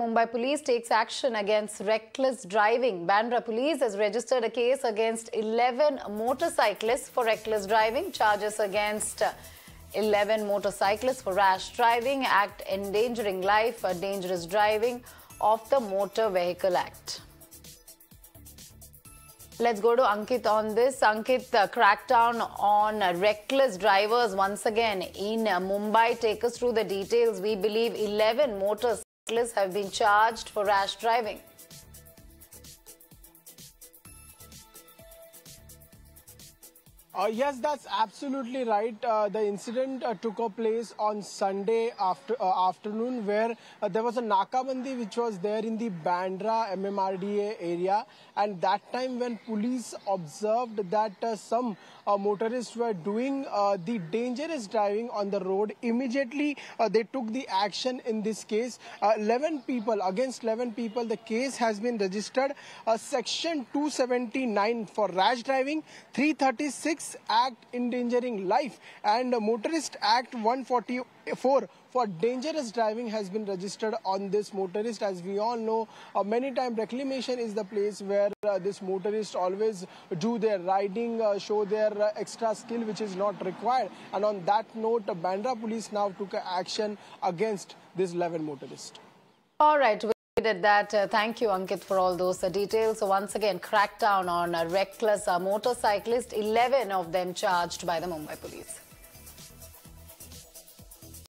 Mumbai police takes action against reckless driving. Bandra police has registered a case against 11 motorcyclists for reckless driving. Charges against 11 motorcyclists for rash driving, act endangering life, dangerous driving of the Motor Vehicle Act. Let's go to Ankit on this. Ankit, uh, crackdown on reckless drivers once again in Mumbai. Take us through the details. We believe 11 motorcyclists have been charged for rash driving. Uh, yes, that's absolutely right. Uh, the incident uh, took place on Sunday after, uh, afternoon where uh, there was a Nakabandi which was there in the Bandra MMRDA area. And that time when police observed that uh, some motorists were doing the dangerous driving on the road, immediately they took the action in this case. 11 people, against 11 people, the case has been registered. Section 279 for rash driving, 336 Act endangering life and Motorist Act 144 for dangerous driving has been registered on this motorist. As we all know, uh, many times reclamation is the place where uh, this motorist always do their riding, uh, show their uh, extra skill which is not required. And on that note, Bandra police now took action against this 11 motorist. All right did that. Uh, thank you, Ankit, for all those uh, details. So once again, crackdown on a reckless uh, motorcyclist, 11 of them charged by the Mumbai police.